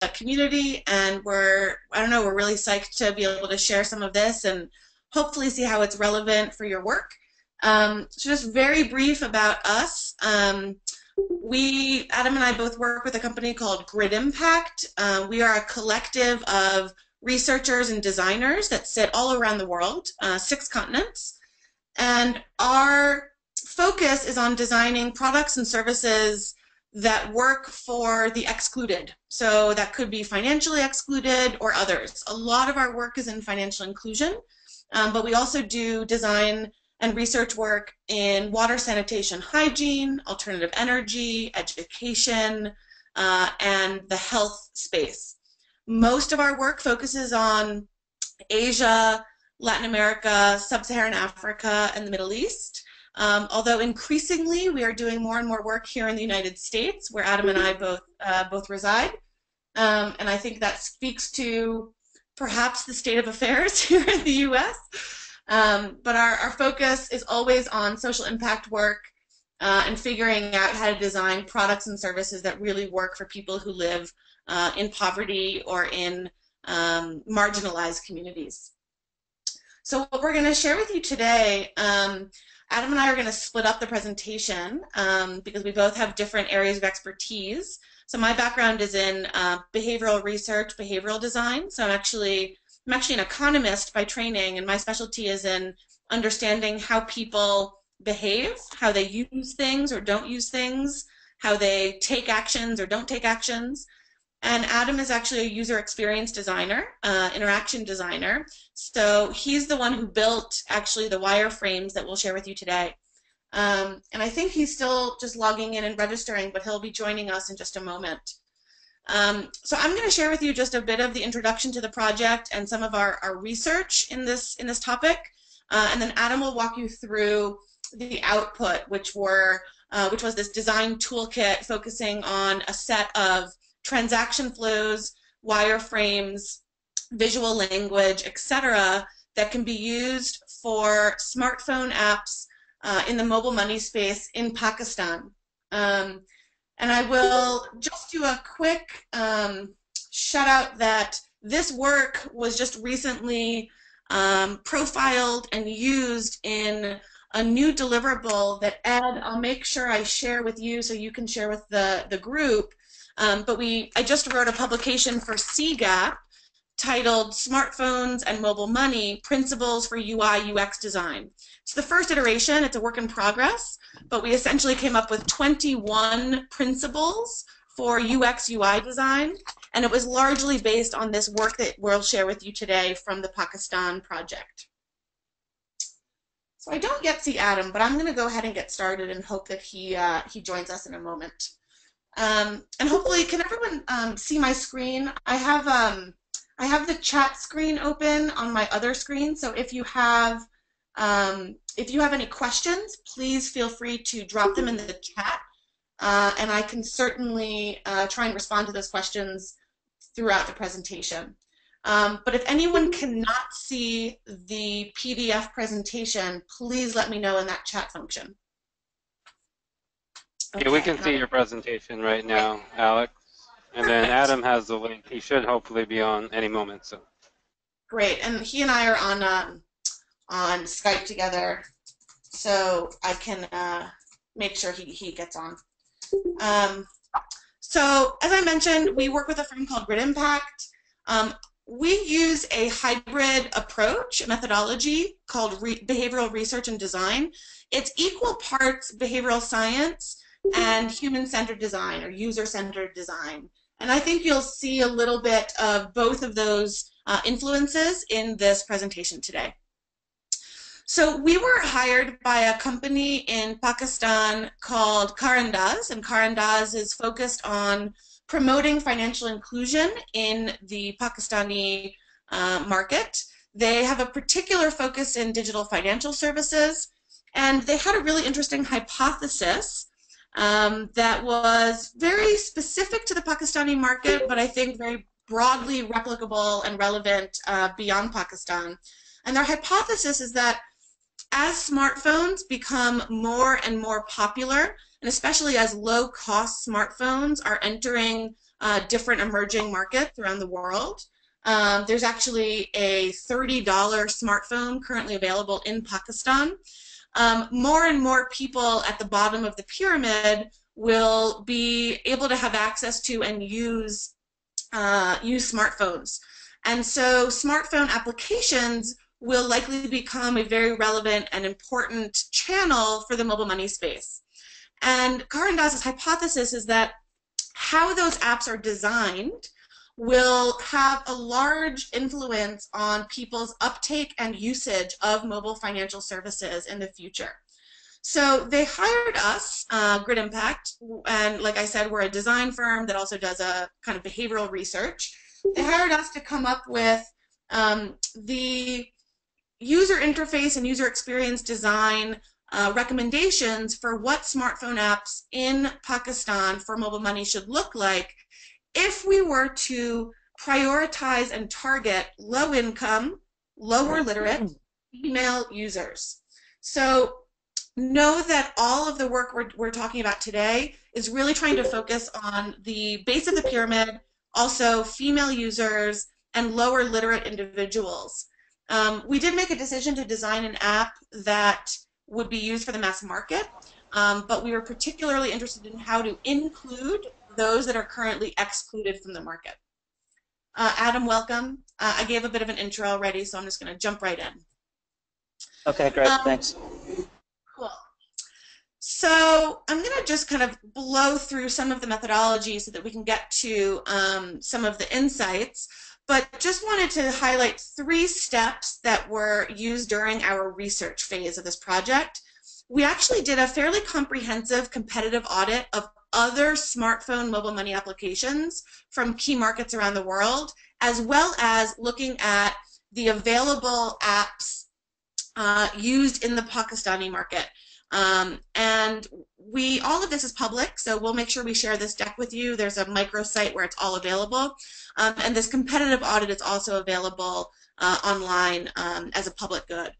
community, and we're I don't know we're really psyched to be able to share some of this and hopefully see how it's relevant for your work. Um, so just very brief about us. Um, we, Adam and I both work with a company called Grid Impact. Uh, we are a collective of researchers and designers that sit all around the world, uh, six continents. And our focus is on designing products and services that work for the excluded. So that could be financially excluded or others. A lot of our work is in financial inclusion, um, but we also do design and research work in water sanitation hygiene, alternative energy, education, uh, and the health space. Most of our work focuses on Asia, Latin America, Sub-Saharan Africa, and the Middle East. Um, although increasingly we are doing more and more work here in the United States, where Adam and I both uh, both reside, um, and I think that speaks to perhaps the state of affairs here in the U.S. Um, but our, our focus is always on social impact work uh, and figuring out how to design products and services that really work for people who live uh, in poverty or in um, marginalized communities. So what we're going to share with you today, um, Adam and I are going to split up the presentation um, because we both have different areas of expertise. So my background is in uh, behavioral research, behavioral design. So I'm actually I'm actually an economist by training, and my specialty is in understanding how people behave, how they use things or don't use things, how they take actions or don't take actions. And Adam is actually a user experience designer, uh, interaction designer. So he's the one who built actually the wireframes that we'll share with you today. Um, and I think he's still just logging in and registering, but he'll be joining us in just a moment. Um, so I'm going to share with you just a bit of the introduction to the project and some of our, our research in this in this topic, uh, and then Adam will walk you through the output, which were uh, which was this design toolkit focusing on a set of transaction flows, wireframes, visual language, etc., that can be used for smartphone apps uh, in the mobile money space in Pakistan. Um, and I will just do a quick um, shout out that this work was just recently um, profiled and used in a new deliverable that Ed, I'll make sure I share with you so you can share with the, the group. Um, but we, I just wrote a publication for CGAP titled Smartphones and Mobile Money, Principles for UI UX Design. It's the first iteration, it's a work in progress, but we essentially came up with 21 principles for UX UI design, and it was largely based on this work that we'll share with you today from the Pakistan project. So I don't yet see Adam, but I'm going to go ahead and get started and hope that he, uh, he joins us in a moment. Um, and hopefully, can everyone um, see my screen? I have um, I have the chat screen open on my other screen, so if you have um, if you have any questions, please feel free to drop them in the chat, uh, and I can certainly uh, try and respond to those questions throughout the presentation. Um, but if anyone cannot see the PDF presentation, please let me know in that chat function. Okay, yeah, we can see your presentation right now, Alex. And then Adam has the link. He should hopefully be on any moment. So. Great, and he and I are on um, on Skype together, so I can uh, make sure he, he gets on. Um, so as I mentioned, we work with a firm called Grid Impact. Um, we use a hybrid approach, a methodology called re behavioral research and design. It's equal parts behavioral science and human-centered design or user-centered design. And I think you'll see a little bit of both of those uh, influences in this presentation today. So we were hired by a company in Pakistan called Karandaaz, and Karandaaz is focused on promoting financial inclusion in the Pakistani uh, market. They have a particular focus in digital financial services, and they had a really interesting hypothesis um, that was very specific to the Pakistani market, but I think very broadly replicable and relevant uh, beyond Pakistan. And their hypothesis is that as smartphones become more and more popular, and especially as low-cost smartphones are entering uh, different emerging markets around the world. Um, there's actually a $30 smartphone currently available in Pakistan. Um, more and more people at the bottom of the pyramid will be able to have access to and use uh, use smartphones. And so smartphone applications will likely become a very relevant and important channel for the mobile money space. And Karan hypothesis is that how those apps are designed will have a large influence on people's uptake and usage of mobile financial services in the future. So they hired us, uh, Grid Impact, and like I said, we're a design firm that also does a kind of behavioral research. They hired us to come up with um, the user interface and user experience design uh, recommendations for what smartphone apps in Pakistan for mobile money should look like if we were to prioritize and target low income, lower literate female users. So know that all of the work we're, we're talking about today is really trying to focus on the base of the pyramid, also female users and lower literate individuals. Um, we did make a decision to design an app that would be used for the mass market, um, but we were particularly interested in how to include those that are currently excluded from the market. Uh, Adam, welcome. Uh, I gave a bit of an intro already, so I'm just going to jump right in. Okay, great. Um, Thanks. Cool. So I'm going to just kind of blow through some of the methodology so that we can get to um, some of the insights but just wanted to highlight three steps that were used during our research phase of this project. We actually did a fairly comprehensive competitive audit of other smartphone mobile money applications from key markets around the world, as well as looking at the available apps uh, used in the Pakistani market. Um, and we all of this is public, so we'll make sure we share this deck with you. There's a microsite where it's all available. Um, and this competitive audit is also available uh, online um, as a public good.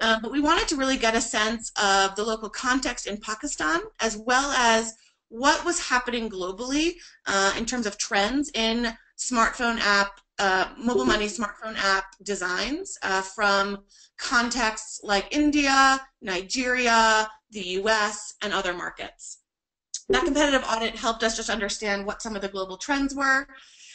Um, but we wanted to really get a sense of the local context in Pakistan, as well as what was happening globally uh, in terms of trends in smartphone app, uh, mobile money smartphone app designs uh, from contexts like India, Nigeria, the US, and other markets. That competitive audit helped us just understand what some of the global trends were.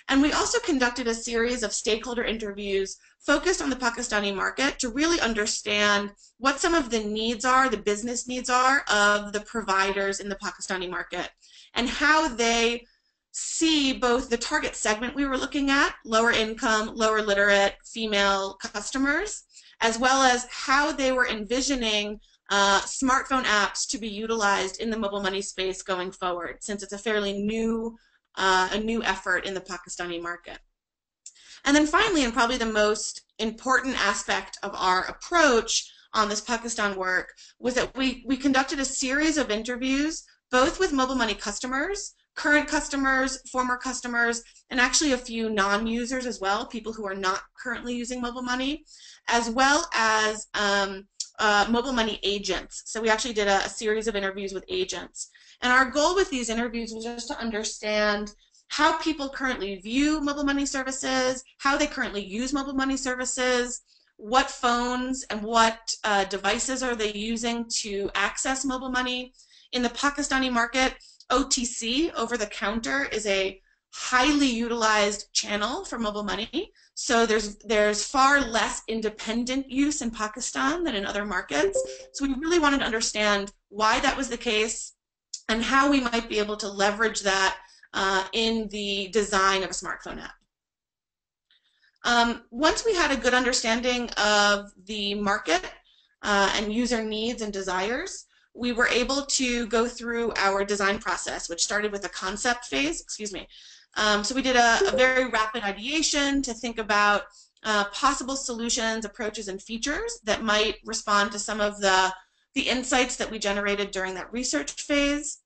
And we also conducted a series of stakeholder interviews focused on the Pakistani market to really understand what some of the needs are, the business needs are of the providers in the Pakistani market and how they see both the target segment we were looking at, lower income, lower literate female customers, as well as how they were envisioning uh, smartphone apps to be utilized in the mobile money space going forward, since it's a fairly new, uh, a new effort in the Pakistani market. And then finally, and probably the most important aspect of our approach on this Pakistan work was that we, we conducted a series of interviews, both with mobile money customers, current customers, former customers, and actually a few non-users as well, people who are not currently using mobile money, as well as um, uh, mobile money agents. So we actually did a, a series of interviews with agents. And our goal with these interviews was just to understand how people currently view mobile money services, how they currently use mobile money services, what phones and what uh, devices are they using to access mobile money. In the Pakistani market, OTC, over the counter, is a highly utilized channel for mobile money. So there's there's far less independent use in Pakistan than in other markets. So we really wanted to understand why that was the case and how we might be able to leverage that uh, in the design of a smartphone app. Um, once we had a good understanding of the market uh, and user needs and desires, we were able to go through our design process, which started with a concept phase, excuse me. Um, so we did a, a, very rapid ideation to think about uh, possible solutions, approaches, and features that might respond to some of the, the insights that we generated during that research phase.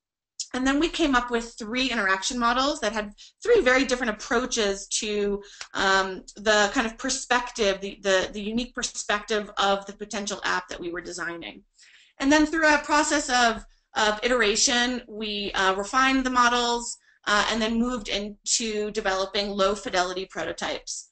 And then we came up with three interaction models that had three very different approaches to um, the kind of perspective, the, the, the unique perspective of the potential app that we were designing. And then through a process of, of iteration, we uh, refined the models, uh, and then moved into developing low fidelity prototypes.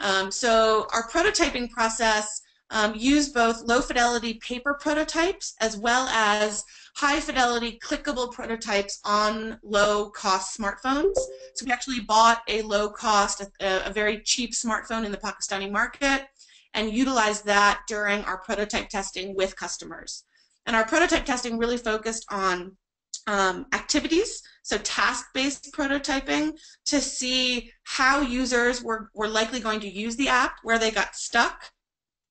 Um, so our prototyping process um, used both low fidelity paper prototypes as well as high fidelity clickable prototypes on low cost smartphones. So we actually bought a low cost, a, a very cheap smartphone in the Pakistani market and utilized that during our prototype testing with customers. And our prototype testing really focused on um, activities, so task-based prototyping, to see how users were, were likely going to use the app, where they got stuck,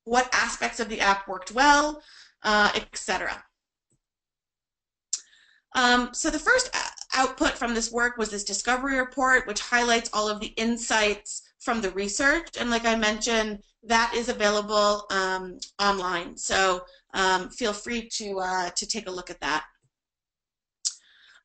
what aspects of the app worked well, uh, etc. Um, so the first output from this work was this discovery report, which highlights all of the insights from the research. And like I mentioned, that is available um, online. So um, feel free to, uh, to take a look at that.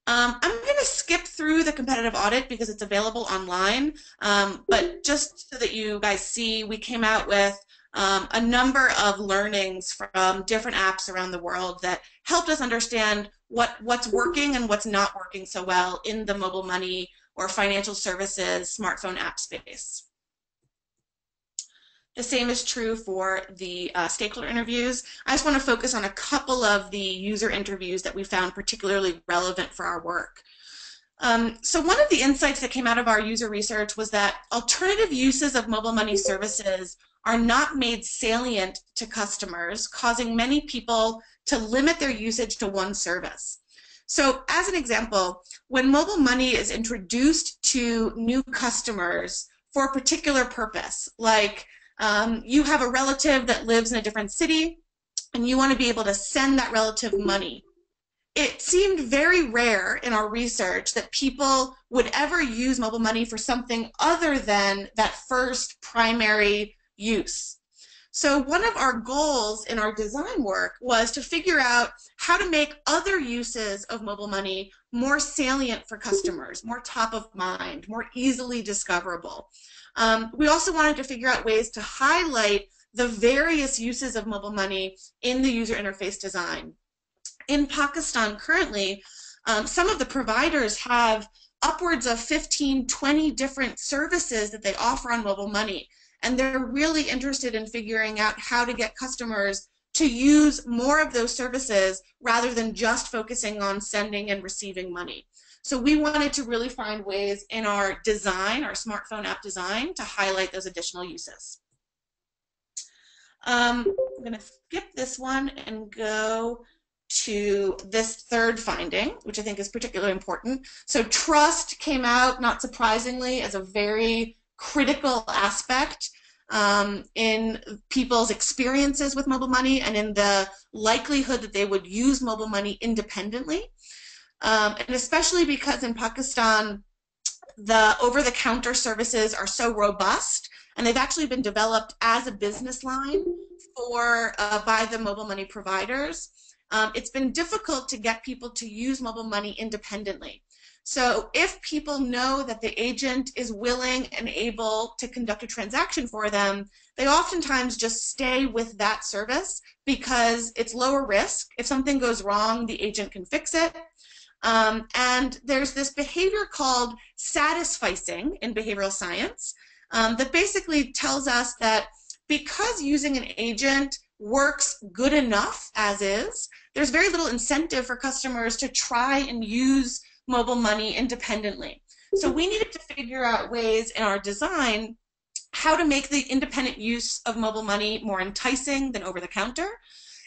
Um, I'm going to skip through the competitive audit because it's available online, um, but just so that you guys see, we came out with um, a number of learnings from different apps around the world that helped us understand what, what's working and what's not working so well in the mobile money or financial services smartphone app space. The same is true for the uh, stakeholder interviews. I just want to focus on a couple of the user interviews that we found particularly relevant for our work. Um, so one of the insights that came out of our user research was that alternative uses of mobile money services are not made salient to customers, causing many people to limit their usage to one service. So as an example, when mobile money is introduced to new customers for a particular purpose, like um, you have a relative that lives in a different city and you want to be able to send that relative money. It seemed very rare in our research that people would ever use mobile money for something other than that first primary use. So one of our goals in our design work was to figure out how to make other uses of mobile money more salient for customers, more top of mind, more easily discoverable. Um, we also wanted to figure out ways to highlight the various uses of mobile money in the user interface design. In Pakistan currently, um, some of the providers have upwards of 15, 20 different services that they offer on mobile money. And they're really interested in figuring out how to get customers to use more of those services rather than just focusing on sending and receiving money. So we wanted to really find ways in our design, our smartphone app design, to highlight those additional uses. Um, I'm going to skip this one and go to this third finding, which I think is particularly important. So trust came out, not surprisingly, as a very critical aspect um, in people's experiences with mobile money and in the likelihood that they would use mobile money independently. Um, and especially because in Pakistan, the over-the-counter services are so robust, and they've actually been developed as a business line for uh, by the mobile money providers. Um, it's been difficult to get people to use mobile money independently. So if people know that the agent is willing and able to conduct a transaction for them, they oftentimes just stay with that service because it's lower risk. If something goes wrong, the agent can fix it. Um, and there's this behavior called satisficing in behavioral science um, that basically tells us that because using an agent works good enough as is, there's very little incentive for customers to try and use mobile money independently. So we needed to figure out ways in our design how to make the independent use of mobile money more enticing than over the counter,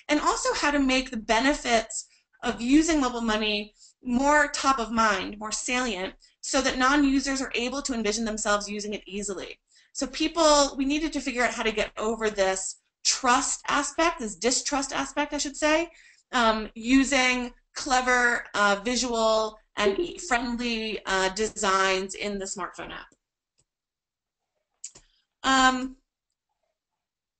and also how to make the benefits of using mobile money more top of mind, more salient, so that non-users are able to envision themselves using it easily. So people, we needed to figure out how to get over this trust aspect, this distrust aspect, I should say, um, using clever uh, visual and friendly uh, designs in the smartphone app. Um,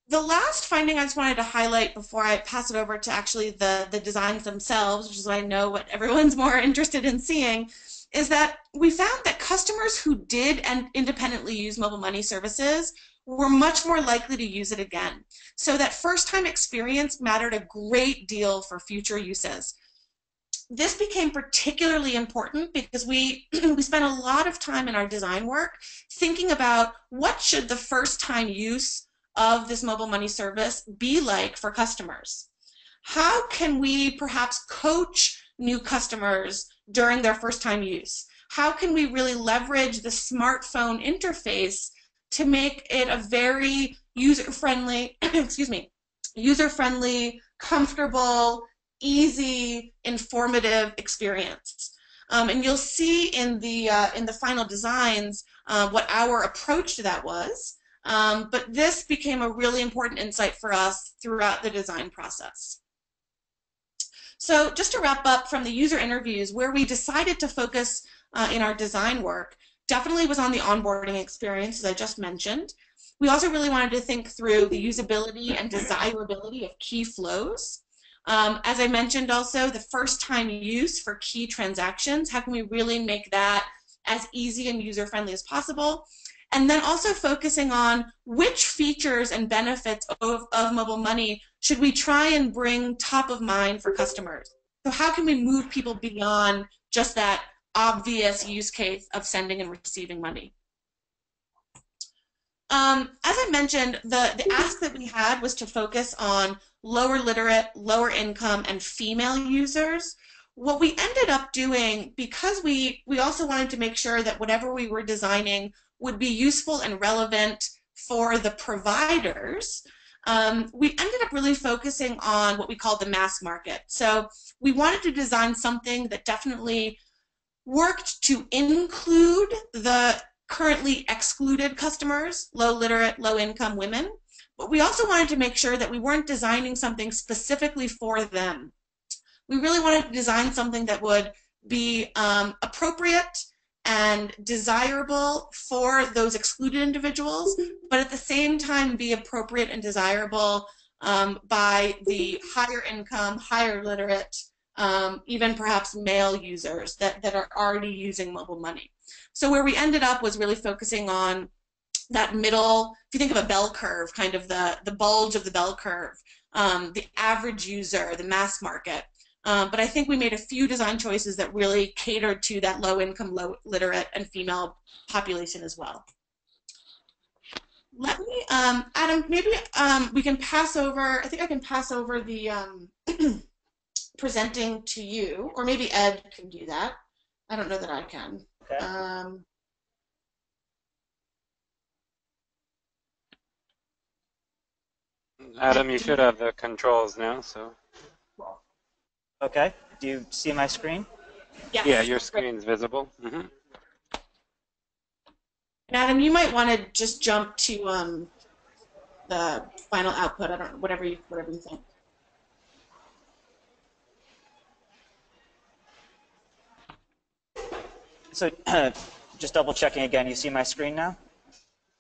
the last finding I just wanted to highlight before I pass it over to actually the, the designs themselves, which is I know what everyone's more interested in seeing, is that we found that customers who did and independently use mobile money services were much more likely to use it again. So that first time experience mattered a great deal for future uses. this became particularly important because we we spent a lot of time in our design work thinking about what should the first time use of this mobile money service be like for customers. How can we perhaps coach new customers during their first time use? How can we really leverage the smartphone interface to make it a very user-friendly, excuse me, user-friendly, comfortable, easy, informative experience. Um, and you'll see in the uh, in the final designs uh, what our approach to that was. Um, but this became a really important insight for us throughout the design process. So just to wrap up from the user interviews, where we decided to focus uh, in our design work definitely was on the onboarding experience, as I just mentioned. We also really wanted to think through the usability and desirability of key flows. Um, as I mentioned also, the first time use for key transactions, how can we really make that as easy and user-friendly as possible? And then also focusing on which features and benefits of, of mobile money should we try and bring top of mind for customers? So how can we move people beyond just that obvious use case of sending and receiving money? Um, as I mentioned, the, the ask that we had was to focus on lower literate, lower income, and female users. What we ended up doing, because we, we also wanted to make sure that whatever we were designing would be useful and relevant for the providers, um, we ended up really focusing on what we call the mass market. So we wanted to design something that definitely worked to include the currently excluded customers, low literate, low income women, but we also wanted to make sure that we weren't designing something specifically for them. We really wanted to design something that would be um, appropriate and desirable for those excluded individuals, but at the same time be appropriate and desirable um, by the higher income, higher literate, um, even perhaps male users that, that are already using mobile money. So where we ended up was really focusing on that middle, if you think of a bell curve, kind of the, the bulge of the bell curve, um, the average user, the mass market. Um, but I think we made a few design choices that really catered to that low income, low literate, and female population as well. Let me, um, Adam, maybe um, we can pass over, I think I can pass over the um, presenting to you, or maybe Ed can do that. I don't know that I can. Okay. Um, Adam, you should have the controls now, so. Okay. Do you see my screen? yes. Yeah, your screen's visible. hmm Adam, you might want to just jump to um, the final output. I don't whatever you whatever you think. So just double checking again. You see my screen now?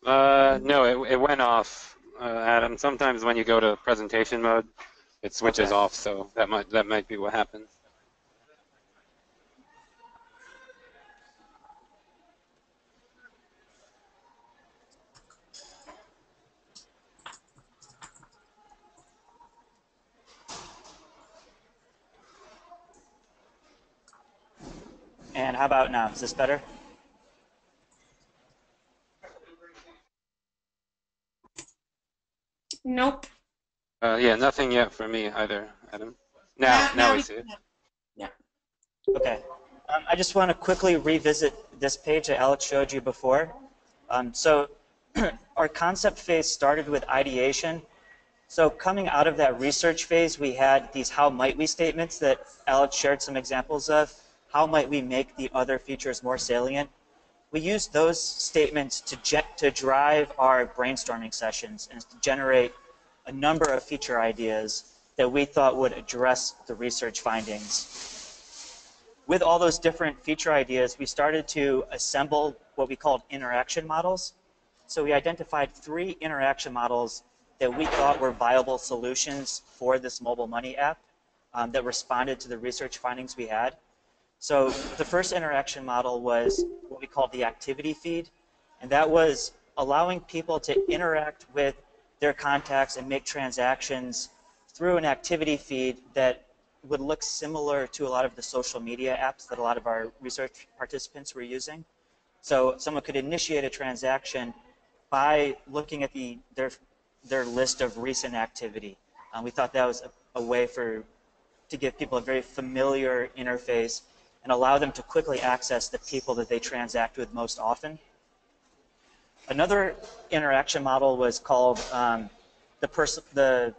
Uh, no, it, it went off, uh, Adam. Sometimes when you go to presentation mode, it switches Okay. off, so that might that might be what happens. And how about now? Is this better? Nope. Uh, yeah, nothing yet for me either, Adam. Now, now, we see it. Yeah. Okay. Um, I just want to quickly revisit this page that Alex showed you before. Um, so our concept phase started with ideation. So coming out of that research phase, we had these how might we statements that Alex shared some examples of. How might we make the other features more salient? We used those statements to, to drive our brainstorming sessions and to generate a number of feature ideas that we thought would address the research findings with all those different feature ideas, we started to assemble what we called interaction models. So we identified three interaction models that we thought were viable solutions for this mobile money app um, that responded to the research findings we had. So the first interaction model was what we called the activity feed, and that was allowing people to interact with their contacts and make transactions through an activity feed that would look similar to a lot of the social media apps that a lot of our research participants were using. So someone could initiate a transaction by looking at the their their list of recent activity. Um, we thought that was a, a way for to give people a very familiar interface and allow them to quickly access the people that they transact with most often. Another interaction model was called um, the, the,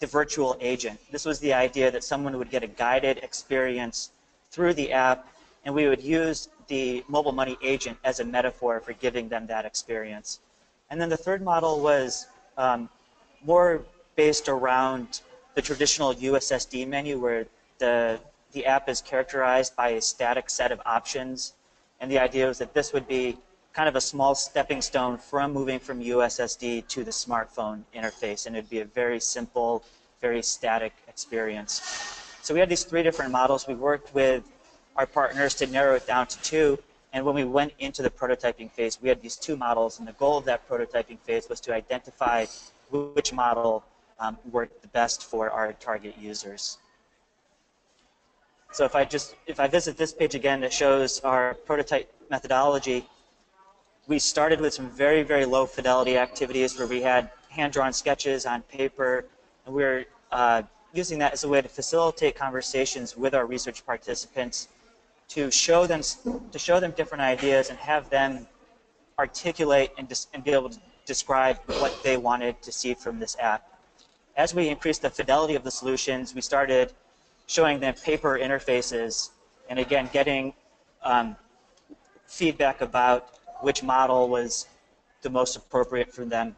the virtual agent. This was the idea that someone would get a guided experience through the app, and we would use the mobile money agent as a metaphor for giving them that experience. And then the third model was um, more based around the traditional USSD menu where the, the app is characterized by a static set of options. And the idea was that this would be kind of a small stepping stone from moving from USSD to the smartphone interface. And it'd be a very simple, very static experience. So we had these three different models. We worked with our partners to narrow it down to two. And when we went into the prototyping phase, we had these two models. And the goal of that prototyping phase was to identify which model um, work the best for our target users. So if I just, if I visit this page again, it shows our prototype methodology. We started with some very, very low fidelity activities where we had hand-drawn sketches on paper, and we were uh, using that as a way to facilitate conversations with our research participants to show them to show them different ideas and have them articulate and, and be able to describe what they wanted to see from this app. As we increased the fidelity of the solutions, we started showing them paper interfaces and again getting um, feedback about which model was the most appropriate for them.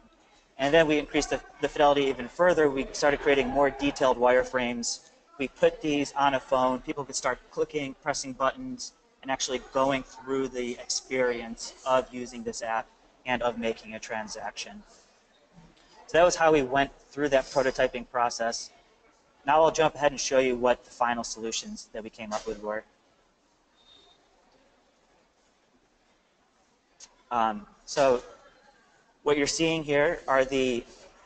And then we increased the, the fidelity even further. We started creating more detailed wireframes. We put these on a phone. People could start clicking, pressing buttons, and actually going through the experience of using this app and of making a transaction. So that was how we went through that prototyping process. Now I'll jump ahead and show you what the final solutions that we came up with were. Um, so what you're seeing here are the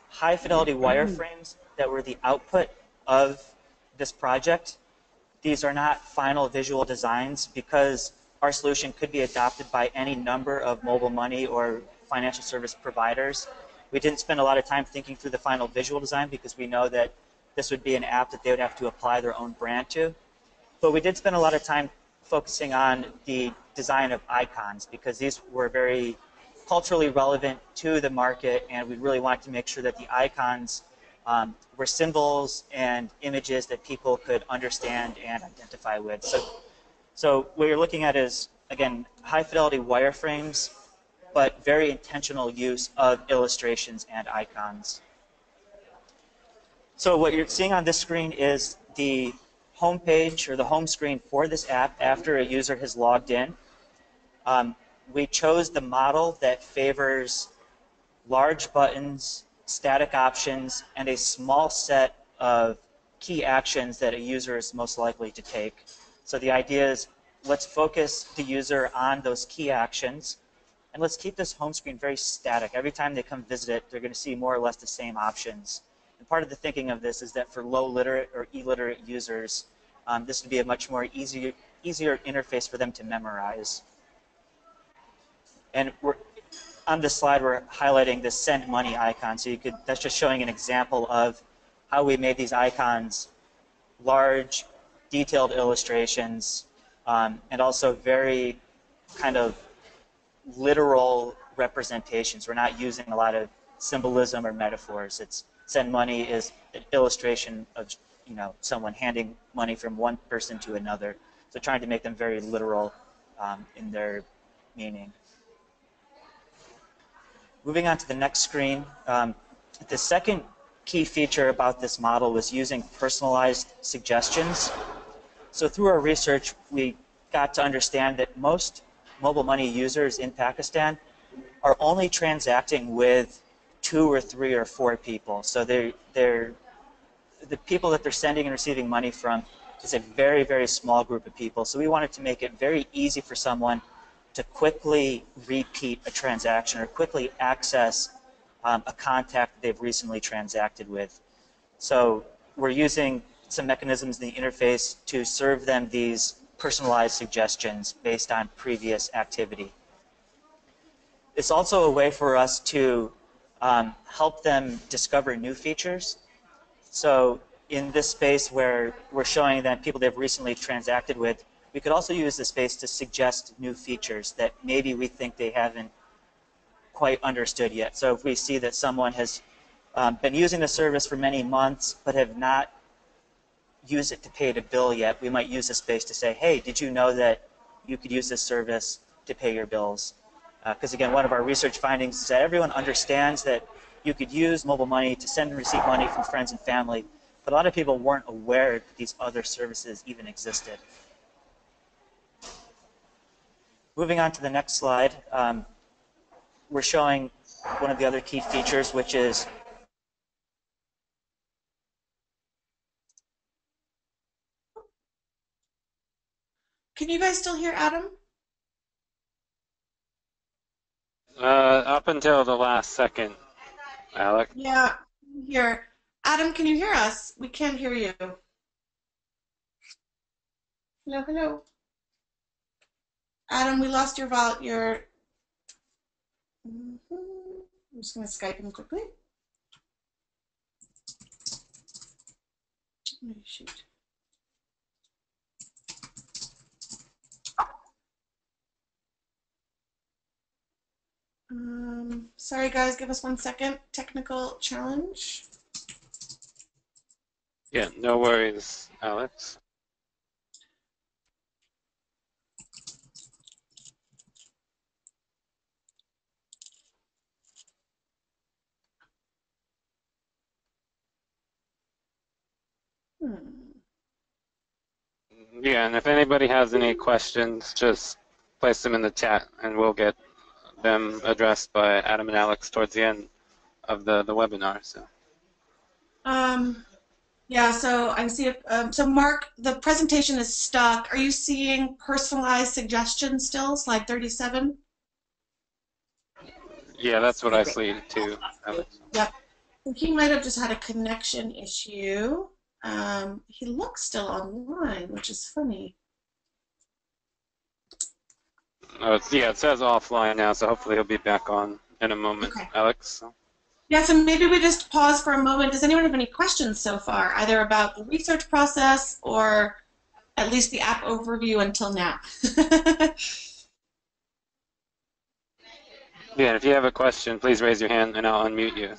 high fidelity wireframes that were the output of this project. These are not final visual designs because our solution could be adopted by any number of mobile money or financial service providers. We didn't spend a lot of time thinking through the final visual design because we know that this would be an app that they would have to apply their own brand to. But we did spend a lot of time focusing on the design of icons because these were very culturally relevant to the market and we really wanted to make sure that the icons um, were symbols and images that people could understand and identify with. So, so what you're looking at is, again, high fidelity wireframes but very intentional use of illustrations and icons. So what you're seeing on this screen is the home page or the home screen for this app after a user has logged in. Um, we chose the model that favors large buttons, static options, and a small set of key actions that a user is most likely to take. So the idea is let's focus the user on those key actions and let's keep this home screen very static. Every time they come visit it, they're going to see more or less the same options. And part of the thinking of this is that for low literate or illiterate users, um, this would be a much more easier, easier interface for them to memorize. And we're, on this slide, we're highlighting the send money icon. So you could, that's just showing an example of how we made these icons large, detailed illustrations, um, and also very kind of literal representations. We're not using a lot of symbolism or metaphors. It's send money is an illustration of you know someone handing money from one person to another. So trying to make them very literal um, in their meaning. Moving on to the next screen, um, the second key feature about this model was using personalized suggestions. So through our research, we got to understand that most mobile money users in Pakistan are only transacting with two or three or four people. So they're, they're, the people that they're sending and receiving money from is a very, very small group of people. So we wanted to make it very easy for someone to quickly repeat a transaction or quickly access um, a contact they've recently transacted with. So we're using some mechanisms in the interface to serve them these personalized suggestions based on previous activity. It's also a way for us to um, help them discover new features. So in this space where we're showing them people they've recently transacted with, we could also use this space to suggest new features that maybe we think they haven't quite understood yet. So if we see that someone has um, been using the service for many months but have not used it to pay the bill yet, we might use this space to say, hey, did you know that you could use this service to pay your bills? Because uh, again, one of our research findings is that everyone understands that you could use mobile money to send and receive money from friends and family, but a lot of people weren't aware that these other services even existed. Moving on to the next slide, um, we're showing one of the other key features, which is Can you guys still hear Adam? Uh, up until the last second, Alec. Yeah, here. Adam, can you hear us? We can't hear you. Hello, hello. Adam, we lost your vol your mm -hmm. I'm just gonna Skype him quickly. Oh, shoot. Um, sorry guys, give us one second. Technical challenge. Yeah, no worries, Alex. Hmm. Yeah, and if anybody has any questions, just place them in the chat and we'll get them addressed by Adam and Alex towards the end of the, the webinar. So. Um, yeah, so I see, um, so Mark, the presentation is stuck. Are you seeing personalized suggestions still, slide 37? Yeah, that's what I see too. Yep. He might have just had a connection issue. Um, he looks still online, which is funny. Oh, yeah, it says offline now, so hopefully he'll be back on in a moment, okay. Alex. Yeah, so maybe we just pause for a moment. Does anyone have any questions so far, either about the research process or at least the app overview until now? yeah, if you have a question, please raise your hand and I'll unmute you.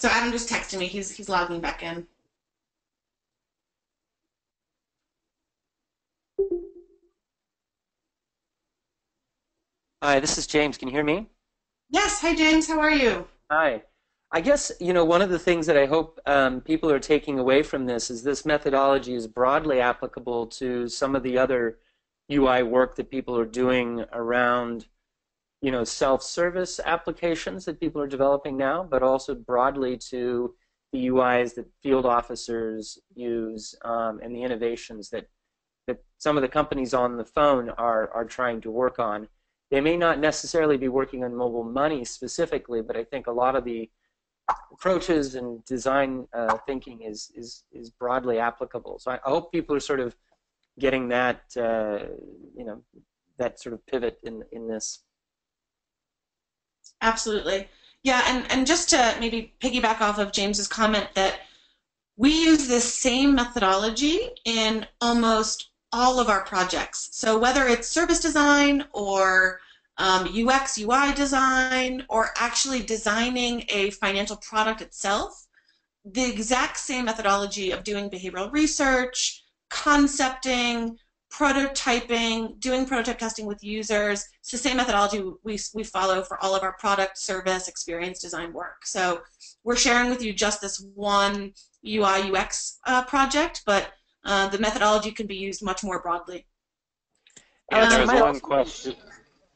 So Adam just texted me. He's he's logging back in. Hi, this is James. Can you hear me? Yes. Hi, James. How are you? Hi. I guess you know one of the things that I hope um, people are taking away from this is this methodology is broadly applicable to some of the other UI work that people are doing around you know, self-service applications that people are developing now, but also broadly to the UIs that field officers use um, and the innovations that that some of the companies on the phone are are trying to work on. They may not necessarily be working on mobile money specifically, but I think a lot of the approaches and design uh, thinking is is is broadly applicable. So I, hope people are sort of getting that uh, you know that sort of pivot in in this. Absolutely. Yeah, and, and just to maybe piggyback off of James's comment that we use this same methodology in almost all of our projects. So whether it's service design or um, UX, UI design, or actually designing a financial product itself, the exact same methodology of doing behavioral research, concepting, prototyping, doing prototype testing with users. It's the same methodology we, we follow for all of our product, service, experience design work. So we're sharing with you just this one UI UX uh, project, but uh, the methodology can be used much more broadly. Yeah, there Um, was one question.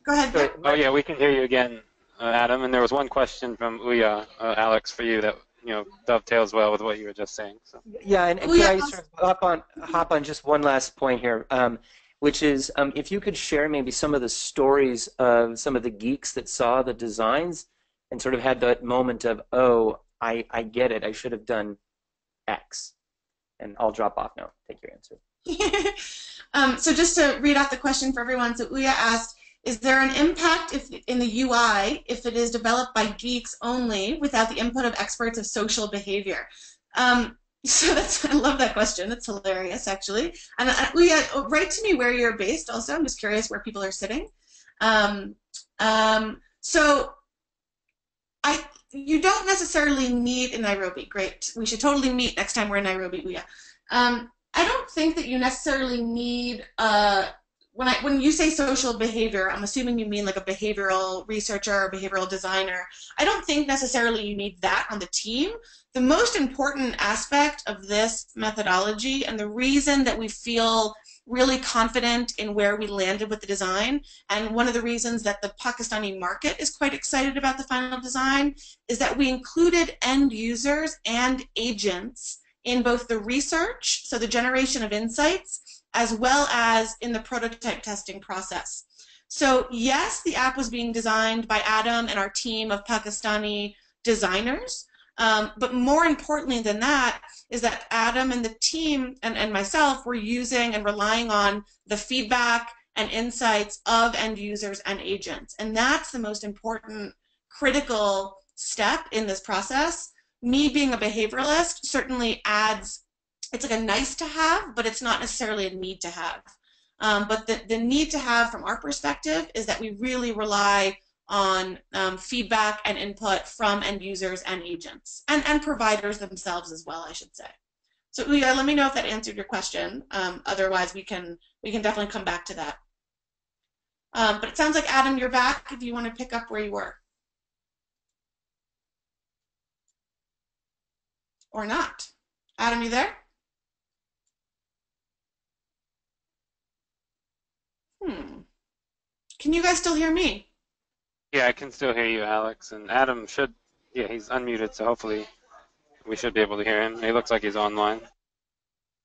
Go ahead. Oh yeah, we can hear you again, uh, Adam. And there was one question from Uya, uh, Alex, for you that you know dovetails well with what you were just saying. So. Yeah, and, and Oh, could yeah, I I'll- sort of hop on hop on just one last point here? Um, which is um, if you could share maybe some of the stories of some of the geeks that saw the designs and sort of had that moment of, oh, I, I get it. I should have done X. And I'll drop off now. Take your answer. um, so just to read out the question for everyone, so Uya asked, is there an impact if in the UI if it is developed by geeks only without the input of experts of social behavior? Um, so that's I love that question. That's hilarious, actually. And uh, Uya, write to me where you're based. Also, I'm just curious where people are sitting. Um, um, so I you don't necessarily need in Nairobi. Great. We should totally meet next time we're in Nairobi, Uya. Um, I don't think that you necessarily need uh, when I when you say social behavior, I'm assuming you mean like a behavioral researcher or behavioral designer. I don't think necessarily you need that on the team. The most important aspect of this methodology and the reason that we feel really confident in where we landed with the design and one of the reasons that the Pakistani market is quite excited about the final design is that we included end users and agents in both the research, so the generation of insights, as well as in the prototype testing process. So yes, the app was being designed by Adam and our team of Pakistani designers, um, but more importantly than that is that Adam and the team and, and myself were using and relying on the feedback and insights of end users and agents. And that's the most important critical step in this process. Me being a behavioralist certainly adds it's like a nice to have, but it's not necessarily a need to have. Um, but the, the need to have from our perspective is that we really rely on um, feedback and input from end users and agents and, and providers themselves as well, I should say. So Uya, let me know if that answered your question. Um, otherwise, we can we can definitely come back to that. Um, but it sounds like Adam, you're back. If you want to pick up where you were, or not, Adam, you there? Hmm. Can you guys still hear me? Yeah, I can still hear you, Alex. And Adam should, yeah, he's unmuted, so hopefully we should be able to hear him. He looks like he's online.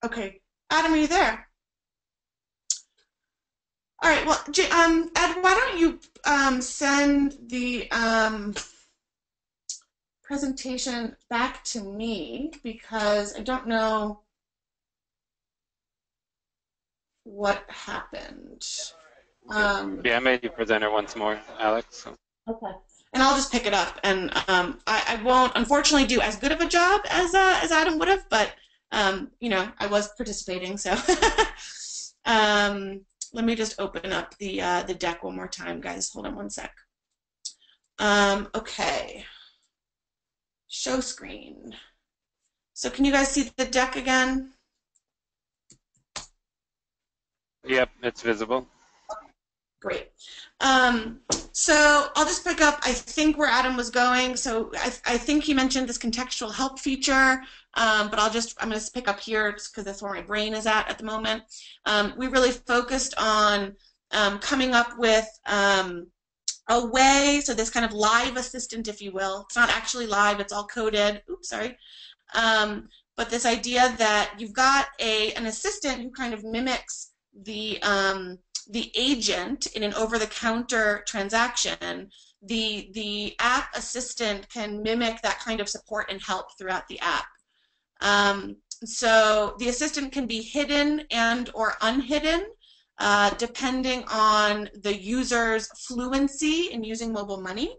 Okay. Adam, are you there? All right. Well, um, Ed, why don't you um, send the um, presentation back to me because I don't know what happened. Um, yeah, I made you presenter once more, Alex. So. Okay. And I'll just pick it up, and um, I, I, won't, unfortunately, do as good of a job as uh, as Adam would have, but um, you know, I was participating, so. um, let me just open up the uh, the deck one more time, guys. Hold on one sec. Um, okay. Show screen. So can you guys see the deck again? Yep, it's visible. Great. Um, so I'll just pick up, I think, where Adam was going. So I, I think he mentioned this contextual help feature, um, but I'll just, I'm going to pick up here because that's where my brain is at at the moment. Um, we really focused on um, coming up with um, a way, so this kind of live assistant, if you will. It's not actually live, it's all coded. Oops, sorry. Um, but this idea that you've got a, an assistant who kind of mimics the um, the agent in an over-the-counter transaction, the the app assistant can mimic that kind of support and help throughout the app. Um, so the assistant can be hidden and or unhidden uh, depending on the user's fluency in using mobile money.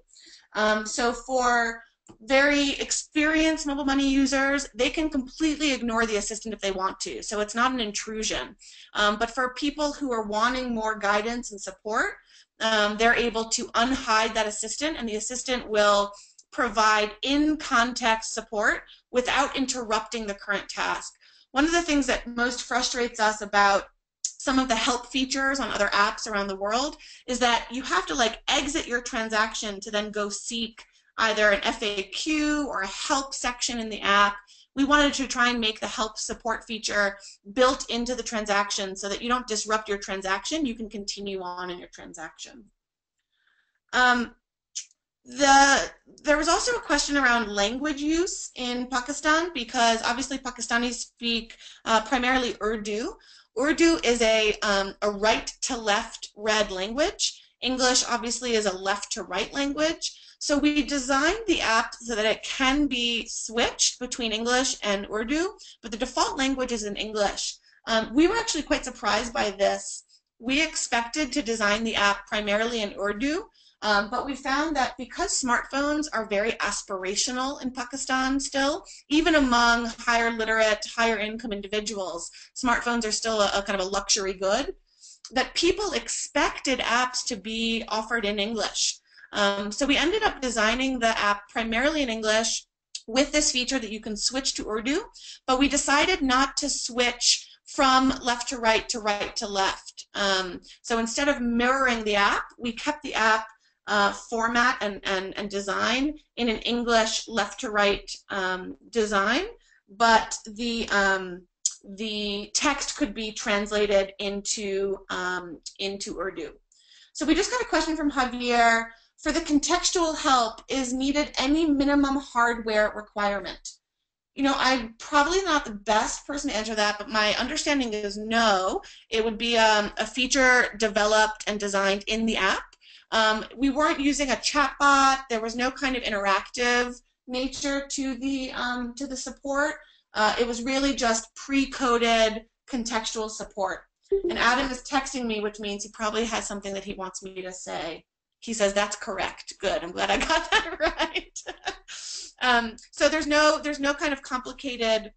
Um, so for very experienced mobile money users, they can completely ignore the assistant if they want to. So it's not an intrusion. Um, but for people who are wanting more guidance and support, um, they're able to unhide that assistant and the assistant will provide in-context support without interrupting the current task. One of the things that most frustrates us about some of the help features on other apps around the world is that you have to like exit your transaction to then go seek either an FAQ or a help section in the app. We wanted to try and make the help support feature built into the transaction so that you don't disrupt your transaction, you can continue on in your transaction. Um, the, there was also a question around language use in Pakistan because obviously Pakistanis speak uh, primarily Urdu. Urdu is a, um, a right to left read language. English obviously is a left to right language. So we designed the app so that it can be switched between English and Urdu, but the default language is in English. Um, we were actually quite surprised by this. We expected to design the app primarily in Urdu, um, but we found that because smartphones are very aspirational in Pakistan still, even among higher literate, higher income individuals, smartphones are still a, a kind of a luxury good, that people expected apps to be offered in English. Um, so we ended up designing the app primarily in English with this feature that you can switch to Urdu, but we decided not to switch from left to right to right to left. Um, so instead of mirroring the app, we kept the app uh, format and, and, and design in an English left to right um, design, but the um, the text could be translated into um, into Urdu. So we just got a question from Javier. For the contextual help, is needed any minimum hardware requirement? You know, I'm probably not the best person to answer that, but my understanding is no. It would be um, a feature developed and designed in the app. Um, we weren't using a chatbot. There was no kind of interactive nature to the um, to the support. Uh, it was really just pre-coded contextual support. And Adam is texting me, which means he probably has something that he wants me to say. He says that's correct. Good. I'm glad I got that right. um, so there's no there's no kind of complicated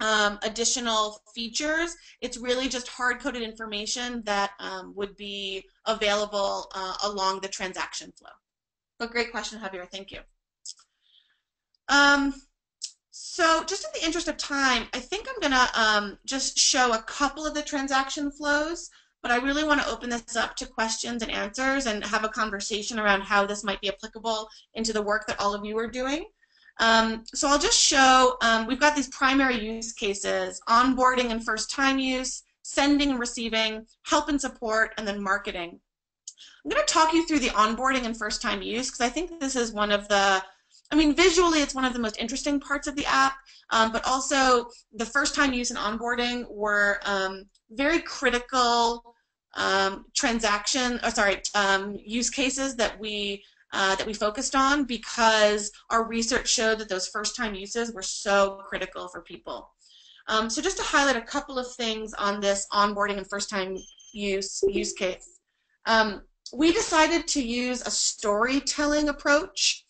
um, additional features. It's really just hard-coded information that um, would be available uh, along the transaction flow. But great question, Javier. Thank you. Um, so just in the interest of time, I think I'm going to um, just show a couple of the transaction flows but I really want to open this up to questions and answers and have a conversation around how this might be applicable into the work that all of you are doing. Um, so I'll just show, um, we've got these primary use cases, onboarding and first time use, sending and receiving, help and support, and then marketing. I'm going to talk you through the onboarding and first time use because I think this is one of the, I mean, visually it's one of the most interesting parts of the app, um, but also the first time use and onboarding were um, very critical um, transaction, or sorry, um, use cases that we uh, that we focused on because our research showed that those first-time uses were so critical for people. Um, so just to highlight a couple of things on this onboarding and first-time use use case, um, we decided to use a storytelling approach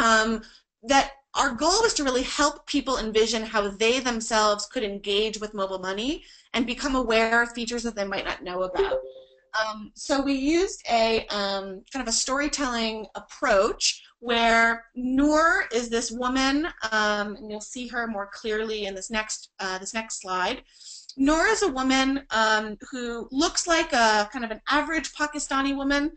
um, that our goal was to really help people envision how they themselves could engage with mobile money and become aware of features that they might not know about. Um, so we used a um, kind of a storytelling approach where Noor is this woman, um, and you'll see her more clearly in this next uh, this next slide. Noor is a woman um, who looks like a kind of an average Pakistani woman.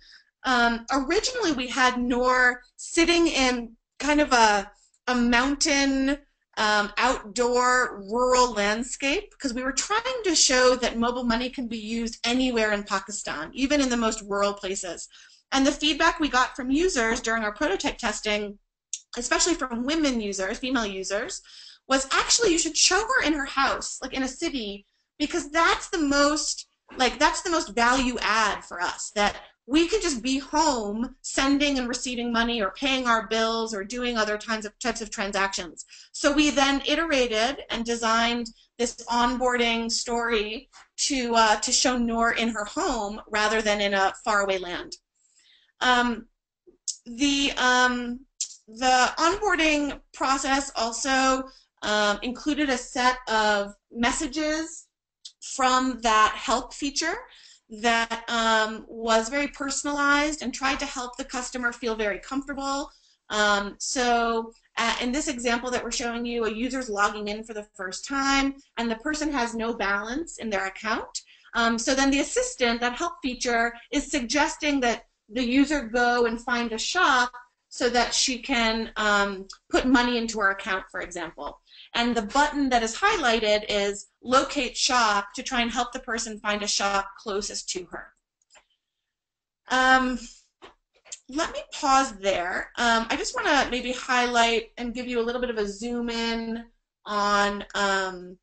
Um, originally, we had Noor sitting in kind of a a mountain um, outdoor rural landscape because we were trying to show that mobile money can be used anywhere in Pakistan, even in the most rural places. And the feedback we got from users during our prototype testing, especially from women users, female users, was actually you should show her in her house, like in a city, because that's the most like that's the most value add for us that we can just be home sending and receiving money or paying our bills or doing other kinds of types of transactions. So we then iterated and designed this onboarding story to uh, to show Noor in her home rather than in a faraway land. Um, the um, the onboarding process also um, included a set of messages from that help feature that um, was very personalized and tried to help the customer feel very comfortable. Um, so uh, in this example that we're showing you, a user's logging in for the first time and the person has no balance in their account. Um, so then the assistant, that help feature, is suggesting that the user go and find a shop so that she can um, put money into her account, for example. And the button that is highlighted is locate shop to try and help the person find a shop closest to her. Um, let me pause there. Um, I just want to maybe highlight and give you a little bit of a zoom in on um,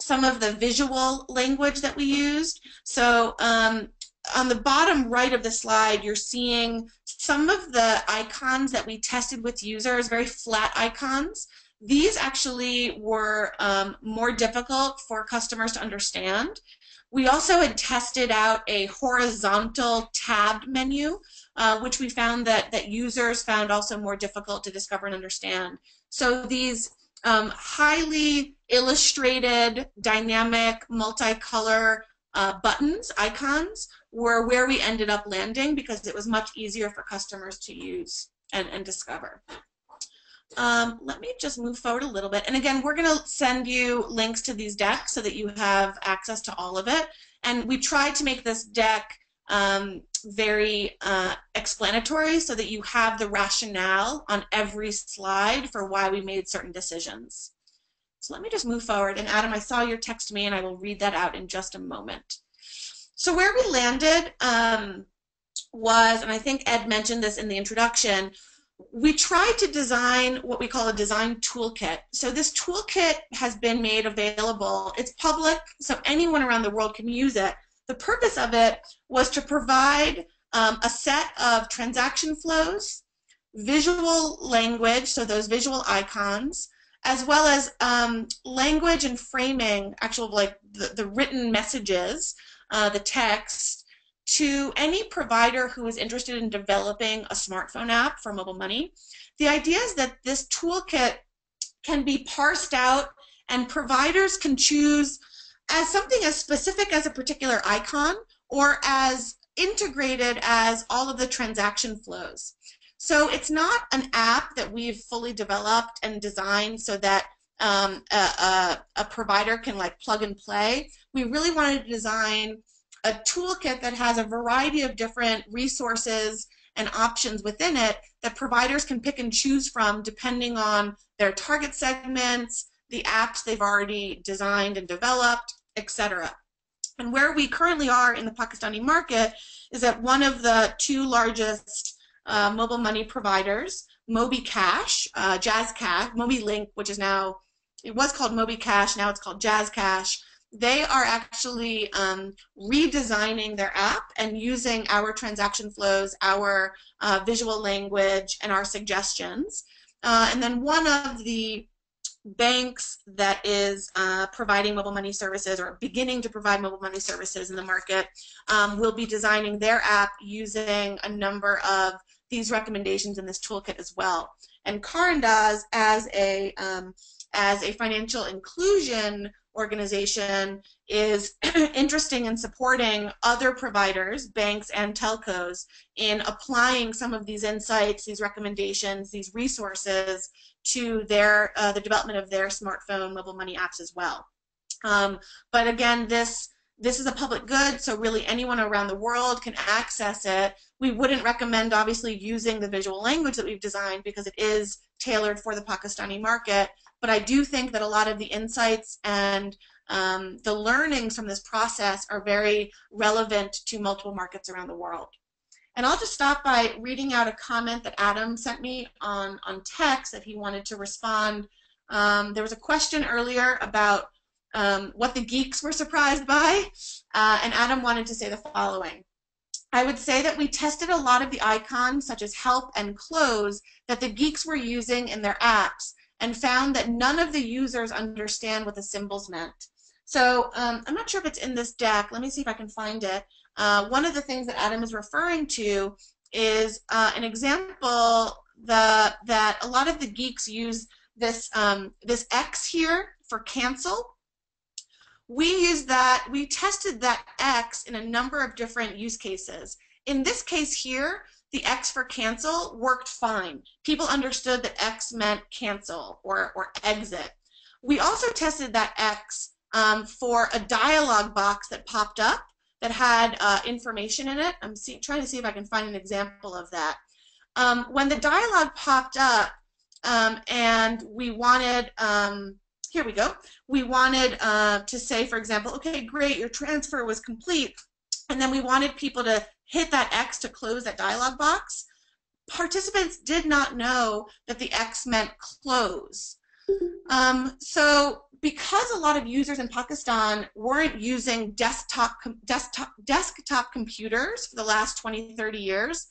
some of the visual language that we used. So um, on the bottom right of the slide, you're seeing some of the icons that we tested with users, very flat icons. These actually were um, more difficult for customers to understand. We also had tested out a horizontal tabbed menu, uh, which we found that, that users found also more difficult to discover and understand. So these um, highly illustrated, dynamic, multicolor uh, buttons, icons, were where we ended up landing because it was much easier for customers to use and, and discover. Um, let me just move forward a little bit. And again, we're going to send you links to these decks so that you have access to all of it. And we tried to make this deck um, very uh, explanatory so that you have the rationale on every slide for why we made certain decisions. So let me just move forward. And Adam, I saw your text to me, and I will read that out in just a moment. So where we landed um, was, and I think Ed mentioned this in the introduction, we tried to design what we call a design toolkit. So this toolkit has been made available. It's public, so anyone around the world can use it. The purpose of it was to provide um, a set of transaction flows, visual language, so those visual icons, as well as um, language and framing, actual like the, the written messages, uh, the text, to any provider who is interested in developing a smartphone app for mobile money. The idea is that this toolkit can be parsed out and providers can choose as something as specific as a particular icon or as integrated as all of the transaction flows. So it's not an app that we've fully developed and designed so that um, a, a, a provider can like plug and play. We really wanted to design a toolkit that has a variety of different resources and options within it that providers can pick and choose from depending on their target segments, the apps they've already designed and developed, etc. And where we currently are in the Pakistani market is that one of the two largest uh, mobile money providers, MobiCash, uh, JazzCash, MobiLink, which is now, it was called MobiCash, now it's called Jazz JazzCash, they are actually um, redesigning their app and using our transaction flows, our uh, visual language, and our suggestions. Uh, and then one of the banks that is uh, providing mobile money services or beginning to provide mobile money services in the market um, will be designing their app using a number of these recommendations in this toolkit as well. And Karandaaz as a um, as a financial inclusion organization is interesting in supporting other providers, banks and telcos, in applying some of these insights, these recommendations, these resources to their uh, the development of their smartphone mobile money apps as well. Um, but again, this this is a public good, so really anyone around the world can access it. We wouldn't recommend, obviously, using the visual language that we've designed because it is tailored for the Pakistani market. But I do think that a lot of the insights and um, the learnings from this process are very relevant to multiple markets around the world. And I'll just stop by reading out a comment that Adam sent me on, on text that he wanted to respond. Um, there was a question earlier about um, what the geeks were surprised by, uh, and Adam wanted to say the following. I would say that we tested a lot of the icons, such as help and close, that the geeks were using in their apps, and found that none of the users understand what the symbols meant. So um, I'm not sure if it's in this deck. Let me see if I can find it. Uh, one of the things that Adam is referring to is uh, an example that a lot of the geeks use this, um, this X here for cancel we used that, we tested that X in a number of different use cases. In this case here, the X for cancel worked fine. People understood that X meant cancel or, or exit. We also tested that X um, for a dialog box that popped up that had uh, information in it. I'm see, trying to see if I can find an example of that. Um, when the dialog popped up um, and we wanted um, here we go. We wanted uh, to say, for example, okay, great, your transfer was complete, and then we wanted people to hit that X to close that dialog box. Participants did not know that the X meant close. Um, so because a lot of users in Pakistan weren't using desktop, desktop, desktop computers for the last 20, 30 years,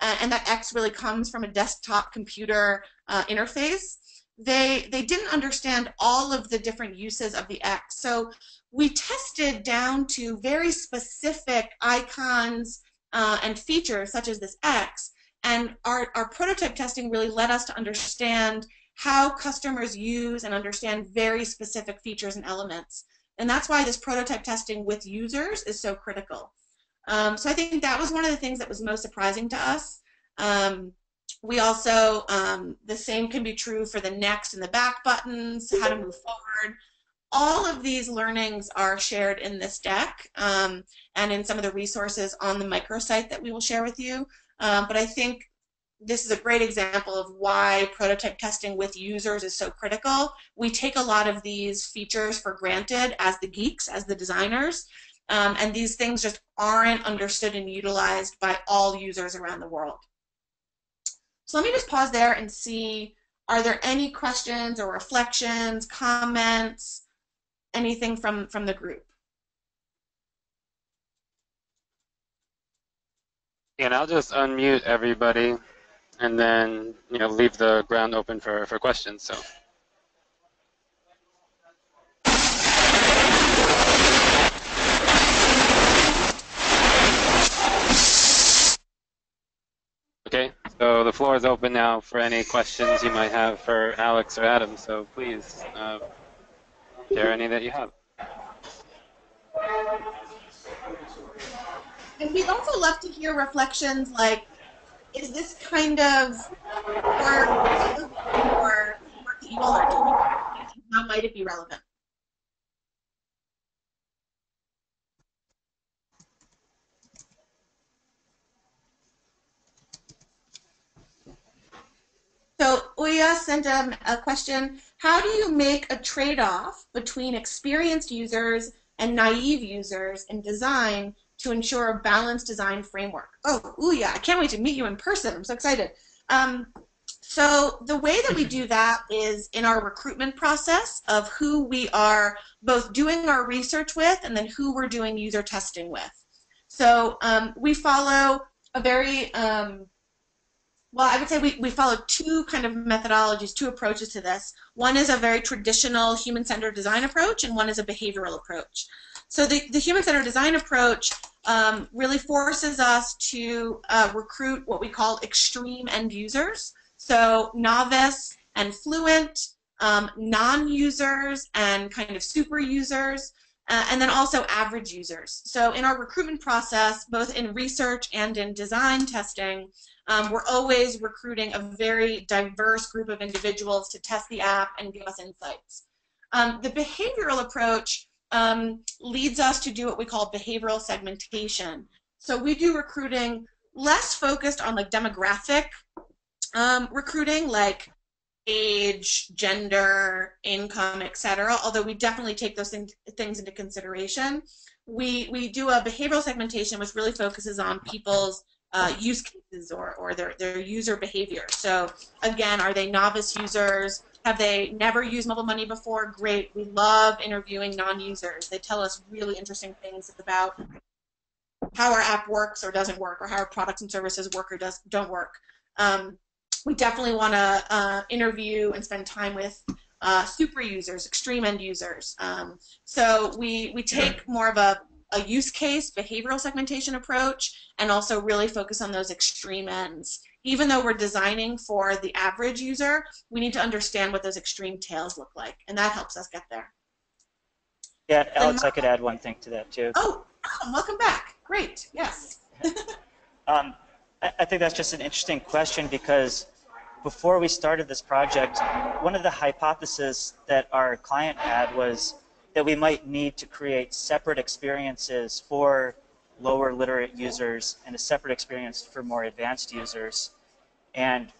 uh, and that X really comes from a desktop computer uh, interface, they, they didn't understand all of the different uses of the X. So we tested down to very specific icons uh, and features, such as this X, and our, our prototype testing really led us to understand how customers use and understand very specific features and elements. And that's why this prototype testing with users is so critical. Um, so I think that was one of the things that was most surprising to us. Um, we also, um, the same can be true for the next and the back buttons, how to move forward. All of these learnings are shared in this deck um, and in some of the resources on the microsite that we will share with you. Um, but I think this is a great example of why prototype testing with users is so critical. We take a lot of these features for granted as the geeks, as the designers, um, and these things just aren't understood and utilized by all users around the world. So let me just pause there and see, are there any questions or reflections, comments, anything from, from the group? And I'll just unmute everybody and then you know leave the ground open for, for questions. So. Okay, so the floor is open now for any questions you might have for Alex or Adam. So please uh, share any that you have. And we'd also love to hear reflections like, is this kind of work or work that you all are doing? How might it be relevant? So Uya sent um, a question, how do you make a trade-off between experienced users and naive users in design to ensure a balanced design framework? Oh, yeah I can't wait to meet you in person. I'm so excited. Um, so the way that we do that is in our recruitment process of who we are both doing our research with and then who we're doing user testing with. So um, we follow a very um, well, I would say we, we follow two kind of methodologies, two approaches to this. One is a very traditional human-centered design approach, and one is a behavioral approach. So the, the human-centered design approach um, really forces us to uh, recruit what we call extreme end users. So novice and fluent, um, non-users and kind of super users, uh, and then also average users. So in our recruitment process, both in research and in design testing, um, we're always recruiting a very diverse group of individuals to test the app and give us insights. Um, the behavioral approach um, leads us to do what we call behavioral segmentation. So we do recruiting less focused on like demographic um, recruiting, like age, gender, income, etc. Although we definitely take those things, things into consideration. We, we do a behavioral segmentation which really focuses on people's uh, use cases or, or their, their user behavior. So again, are they novice users? Have they never used mobile money before? Great. We love interviewing non-users. They tell us really interesting things about how our app works or doesn't work, or how our products and services work or does, don't work. Um, we definitely want to uh, interview and spend time with uh, super users, extreme end users. Um, so we, we take more of a a use case behavioral segmentation approach and also really focus on those extreme ends. Even though we're designing for the average user, we need to understand what those extreme tails look like, and that helps us get there. Yeah, Alex, I could add one thing to that too. Oh, welcome back. Great, yes. um, I, I think that's just an interesting question because before we started this project, one of the hypotheses that our client had was that we might need to create separate experiences for lower literate users and a separate experience for more advanced users. And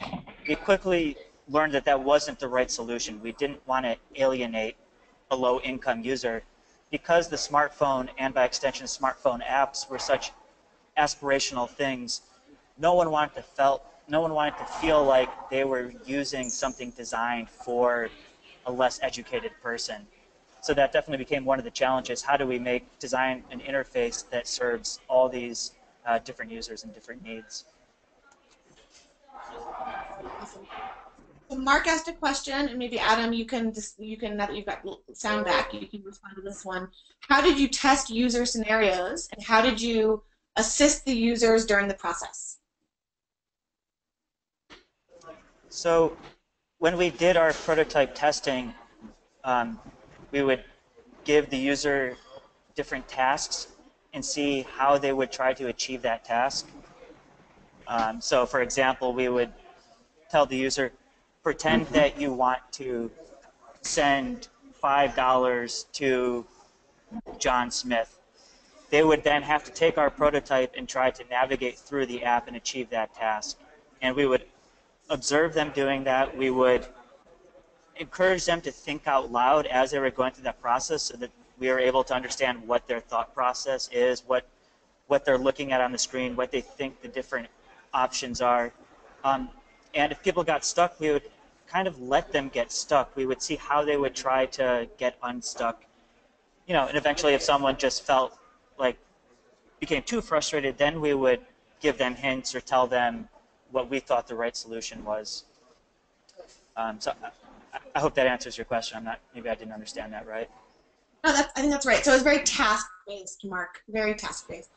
we quickly learned that that wasn't the right solution. We didn't want to alienate a low income user because the smartphone and by extension smartphone apps were such aspirational things. No one wanted to felt no one wanted to feel like they were using something designed for a less educated person. So that definitely became one of the challenges. How do we make design an interface that serves all these uh, different users and different needs? Awesome. So Mark asked a question, and maybe Adam, you can just you can now that you've got sound back, you can respond to this one. How did you test user scenarios, and how did you assist the users during the process? So when we did our prototype testing, um, we would give the user different tasks and see how they would try to achieve that task. Um, so for example, we would tell the user, pretend that you want to send $5 to John Smith. They would then have to take our prototype and try to navigate through the app and achieve that task. And we would observe them doing that. We would encourage them to think out loud as they were going through that process so that we are able to understand what their thought process is, what what they're looking at on the screen, what they think the different options are. Um, and if people got stuck, we would kind of let them get stuck. We would see how they would try to get unstuck. You know, and eventually if someone just felt like became too frustrated, then we would give them hints or tell them what we thought the right solution was. Um, so I, hope that answers your question. I'm not, maybe I didn't understand that right. No, that's, I think that's right. So it's very task-based, Mark. Very task-based.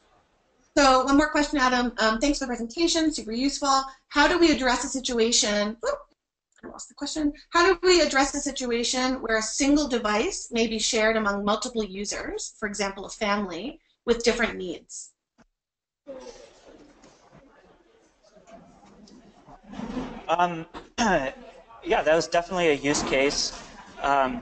So one more question, Adam. Um, thanks for the presentation. Super useful. How do we address a situation? Whoop, I lost the question. How do we address a situation where a single device may be shared among multiple users, for example, a family, with different needs? Um, yeah, that was definitely a use case. Um,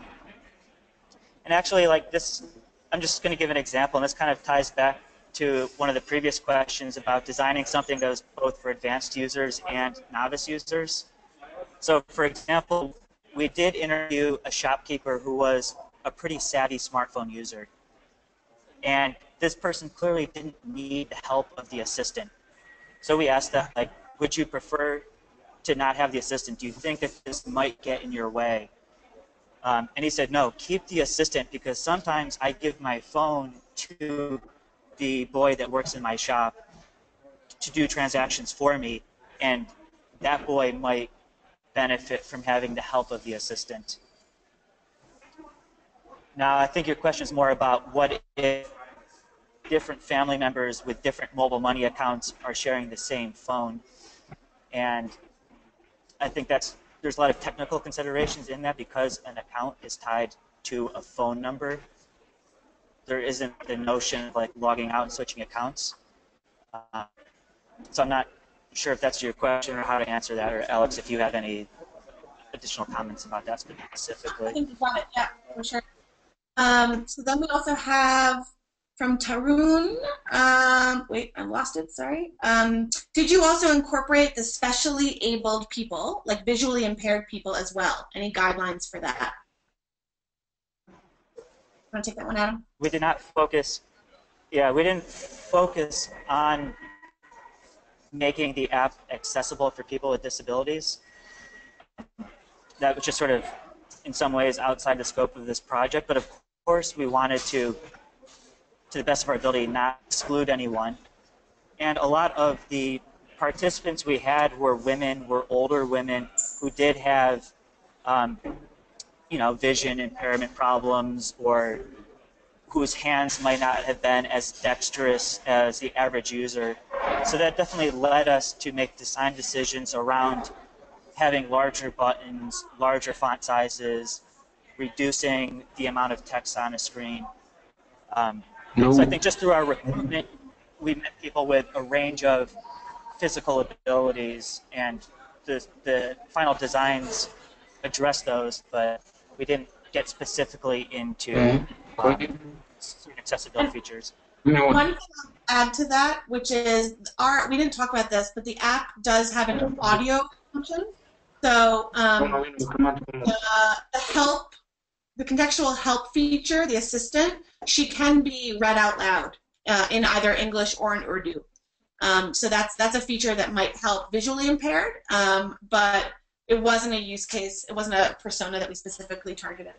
and actually, like this, I'm just going to give an example, and this kind of ties back to one of the previous questions about designing something that was both for advanced users and novice users. So, for example, we did interview a shopkeeper who was a pretty savvy smartphone user. And this person clearly didn't need the help of the assistant. So we asked them, like, would you prefer to not have the assistant? Do you think that this might get in your way? Um, and he said, no, keep the assistant because sometimes I give my phone to the boy that works in my shop to do transactions for me, and that boy might benefit from having the help of the assistant. Now, I think your question is more about what if different family members with different mobile money accounts are sharing the same phone. And I think that's there's a lot of technical considerations in that because an account is tied to a phone number. There isn't the notion of like logging out and switching accounts. Uh, so I'm not sure if that's your question or how to answer that, or Alex, if you have any additional comments about that specifically. I think you got it. Yeah, for sure. Um, so then we also have from Tarun. Um, wait, I lost it. Sorry. Um, did you also incorporate the specially abled people, like visually impaired people, as well? Any guidelines for that? Want to take that one, Adam? We did not focus. Yeah, we didn't focus on making the app accessible for people with disabilities. That was just sort of, in some ways, outside the scope of this project. But of course, we wanted to to the best of our ability, not exclude anyone. And a lot of the participants we had were women, were older women who did have, um, you know, vision impairment problems or whose hands might not have been as dexterous as the average user. So that definitely led us to make design decisions around having larger buttons, larger font sizes, reducing the amount of text on a screen. Um, no. So I think just through our recruitment, we met people with a range of physical abilities, and the, the final designs address those, but we didn't get specifically into mm-hmm. um, accessibility features. One thing I'll add to that, which is our we didn't talk about this, but the app does have an audio function. So um, the, the help the contextual help feature, the assistant, she can be read out loud uh, in either English or in Urdu. Um, so that's that's a feature that might help visually impaired, um, but it wasn't a use case. It wasn't a persona that we specifically targeted.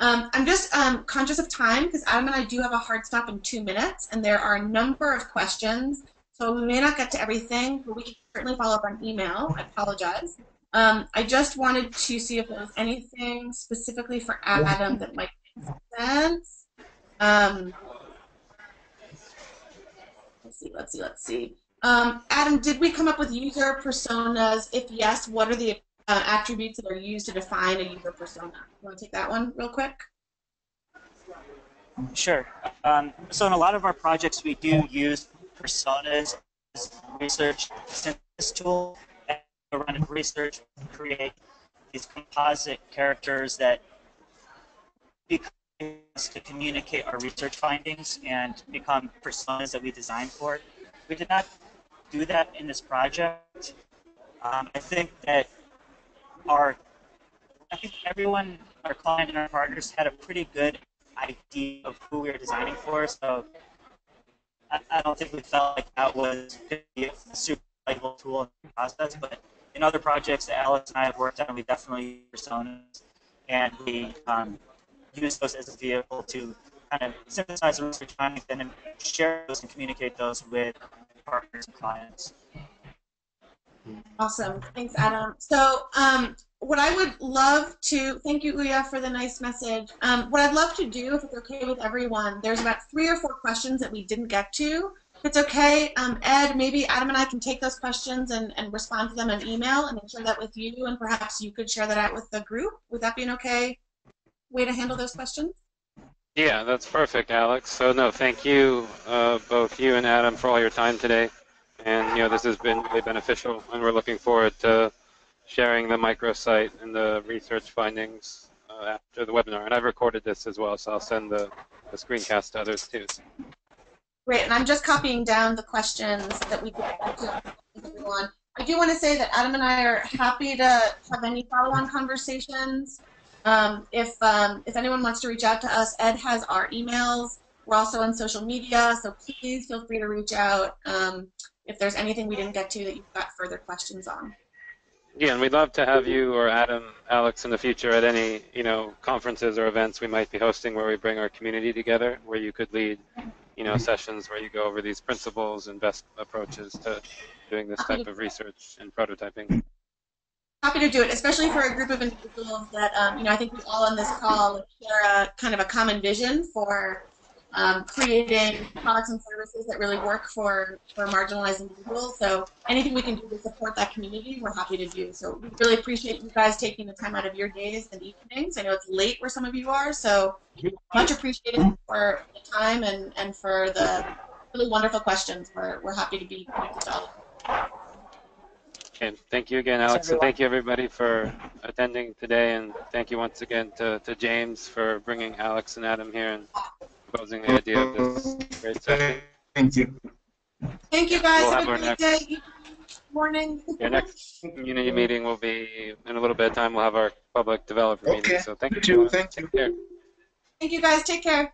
Um, I'm just um, conscious of time because Adam and I do have a hard stop in two minutes, and there are a number of questions. So we may not get to everything, but we can certainly follow up on email. I apologize. Um, I just wanted to see if there was anything specifically for Adam that might make sense. Um, let's see, let's see, let's see. Um, Adam, did we come up with user personas? If yes, what are the uh, attributes that are used to define a user persona? You want to take that one real quick? Sure. Um, so in a lot of our projects, we do use personas as research synthesis tool. And run research, create these composite characters that become us to communicate our research findings and become personas that we design for. We did not do that in this project. Um, I think that our, I think everyone, our client and our partners had a pretty good idea of who we were designing for. So I, I don't think we felt like that was a super valuable tool in the process. But in other projects that Alex and I have worked on, we definitely personas, and we um, use those as a vehicle to kind of synthesize the findings and then share those and communicate those with partners and clients. Awesome. Thanks, Adam. So, um, what I would love to thank you, Uya, for the nice message. Um, what I'd love to do, if it's okay with everyone, there's about three or four questions that we didn't get to. If it's okay, um, Ed, maybe Adam and I can take those questions and, and respond to them in email and then share that with you, and perhaps you could share that out with the group. Would that be an okay way to handle those questions? Yeah, that's perfect, Alex. So no, thank you, uh, both you and Adam, for all your time today. And you know, this has been really beneficial, and we're looking forward to sharing the microsite and the research findings uh, after the webinar. And I've recorded this as well, so I'll send the, the screencast to others too. Great, and I'm just copying down the questions that we to everyone. I do want to say that Adam and I are happy to have any follow-on conversations. Um, if um, if anyone wants to reach out to us, Ed has our emails. We're also on social media, so please feel free to reach out um, if there's anything we didn't get to that you've got further questions on. Yeah, and we'd love to have you or Adam, Alex in the future at any you know conferences or events we might be hosting where we bring our community together, where you could lead you know sessions where you go over these principles and best approaches to doing this type of research and prototyping. Happy to do it, especially for a group of individuals that um, you know I think we all on this call share a kind of a common vision for um, creating products and services that really work for, for marginalized individuals. So anything we can do to support that community, we're happy to do. So we really appreciate you guys taking the time out of your days and evenings. I know it's late where some of you are, so much appreciated for the time and, and for the really wonderful questions. We're, we're happy to be connected to all of you. Okay, thank you again, Alex, and thank you everybody for attending today, and thank you once again to, to James for bringing Alex and Adam here and proposing the idea of this great session. Thank you. Thank you guys. We'll have, have a our great next- day, morning. Your next community meeting will be in a little bit of time. We'll have our public developer meeting. So thank Thank you. you. Thank you. Thank you guys. Take care.